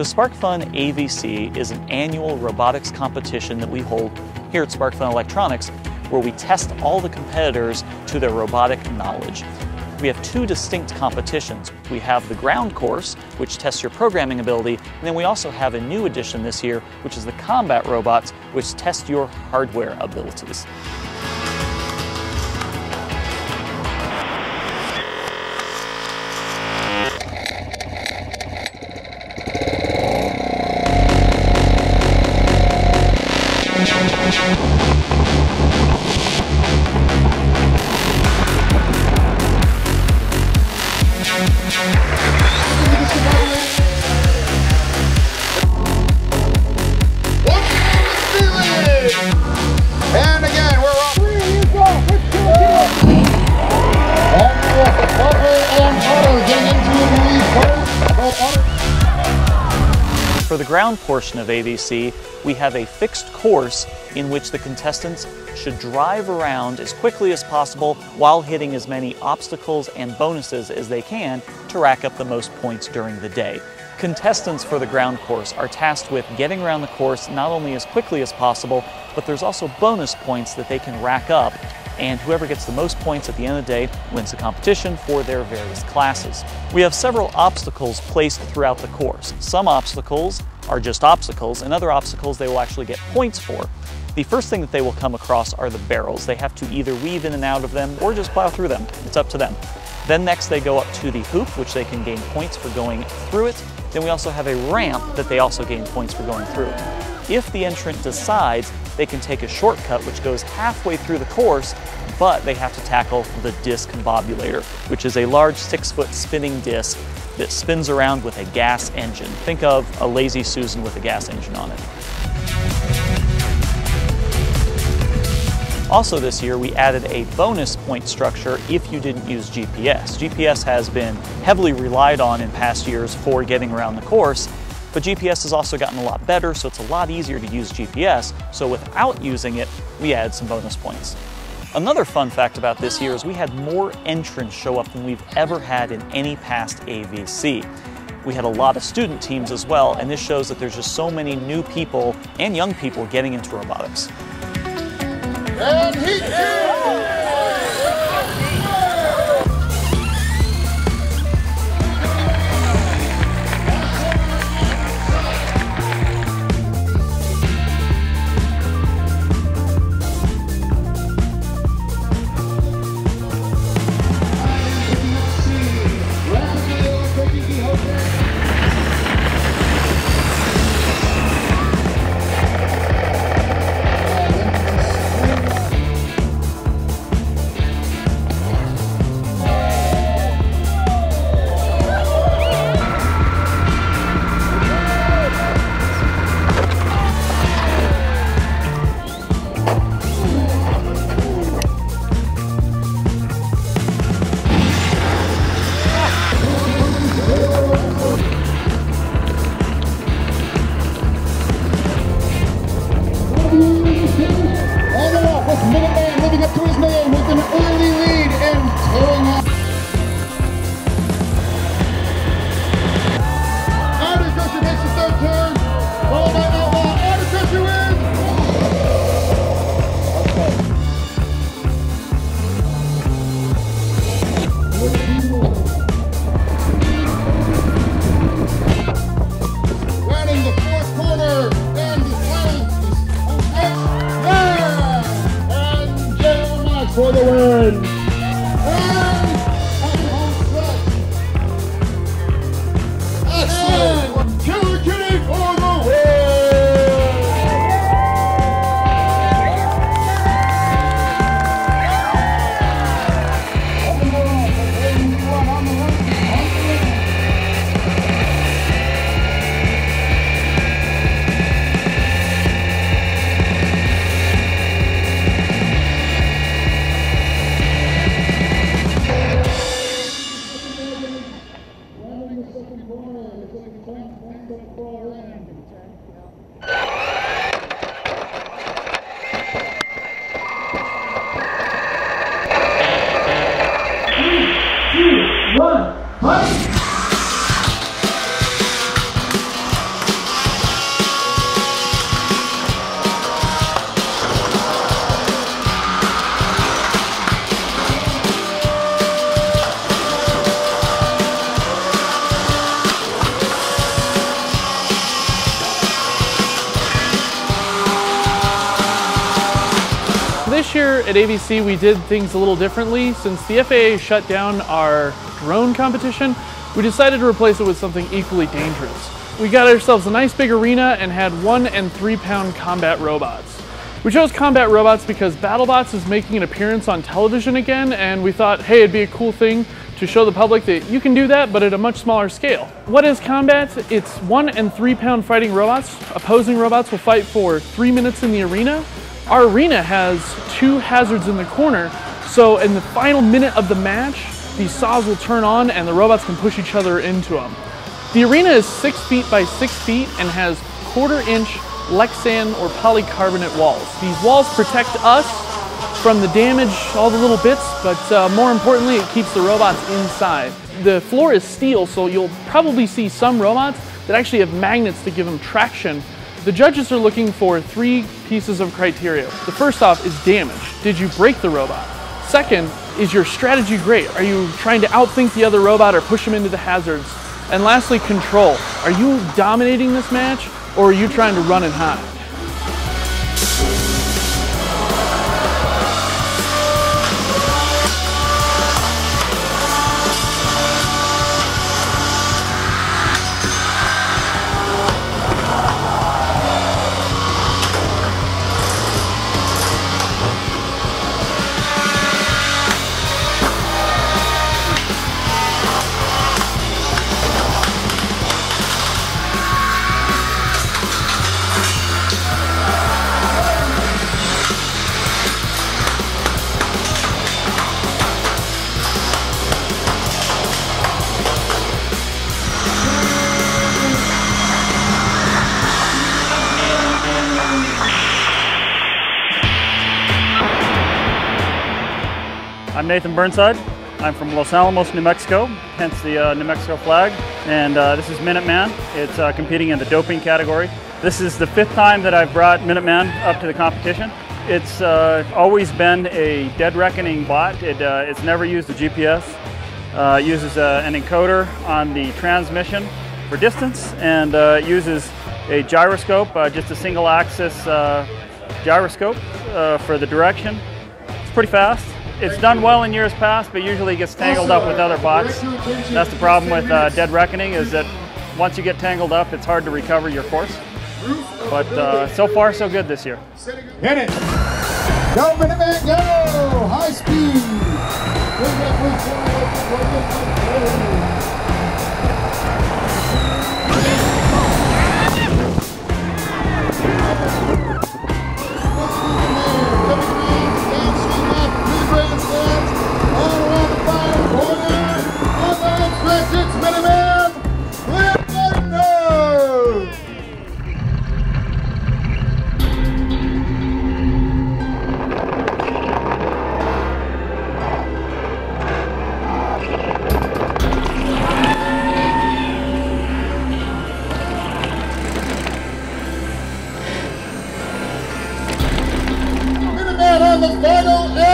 The SparkFun AVC is an annual robotics competition that we hold here at SparkFun Electronics where we test all the competitors to their robotic knowledge. We have two distinct competitions. We have the ground course, which tests your programming ability, and then we also have a new addition this year, which is the combat robots, which test your hardware abilities. Ground portion of AVC, we have a fixed course in which the contestants should drive around as quickly as possible while hitting as many obstacles and bonuses as they can to rack up the most points during the day. Contestants for the ground course are tasked with getting around the course not only as quickly as possible, but there's also bonus points that they can rack up and whoever gets the most points at the end of the day wins the competition for their various classes. We have several obstacles placed throughout the course. Some obstacles are just obstacles, and other obstacles they will actually get points for. The first thing that they will come across are the barrels. They have to either weave in and out of them or just plow through them. It's up to them. Then next they go up to the hoop, which they can gain points for going through it. Then we also have a ramp that they also gain points for going through. If the entrant decides, they can take a shortcut which goes halfway through the course, but they have to tackle the Discombobulator, which is a large six foot spinning disc that spins around with a gas engine. Think of a lazy Susan with a gas engine on it. Also this year, we added a bonus point structure if you didn't use GPS. GPS has been heavily relied on in past years for getting around the course, but GPS has also gotten a lot better, so it's a lot easier to use GPS. So without using it, we add some bonus points. Another fun fact about this year is we had more entrants show up than we've ever had in any past AVC. We had a lot of student teams as well, and this shows that there's just so many new people and young people getting into robotics. Ei! At AVC we did things a little differently. Since the FAA shut down our drone competition, we decided to replace it with something equally dangerous. We got ourselves a nice big arena and had one and three pound combat robots. We chose combat robots because BattleBots is making an appearance on television again and we thought, hey, it'd be a cool thing to show the public that you can do that, but at a much smaller scale. What is combat? It's one and three pound fighting robots. Opposing robots will fight for three minutes in the arena. Our arena has two hazards in the corner, so in the final minute of the match, these saws will turn on and the robots can push each other into them. The arena is six feet by six feet and has quarter inch Lexan or polycarbonate walls. These walls protect us from the damage, all the little bits, but uh, more importantly, it keeps the robots inside. The floor is steel, so you'll probably see some robots that actually have magnets to give them traction. The judges are looking for three pieces of criteria. The first off is damage. Did you break the robot? Second, is your strategy great? Are you trying to outthink the other robot or push them into the hazards? And lastly, control. Are you dominating this match or are you trying to run and hide? I'm Nathan Burnside. I'm from Los Alamos, New Mexico, hence the uh, New Mexico flag. And uh, this is Minuteman. It's uh, competing in the doping category. This is the fifth time that I've brought Minuteman up to the competition. It's uh, always been a dead reckoning bot. It, uh, it's never used a GPS. Uh, it uses an encoder on the transmission for distance and uses a gyroscope, just a single axis gyroscope for the direction. It's pretty fast it's done well in years past, but usually gets tangled up with other bots. That's the problem with uh, Dead Reckoning is that once you get tangled up, it's hard to recover your course. But uh, so far, so good this year. Hit it. Go, Minuteman, go! High speed. The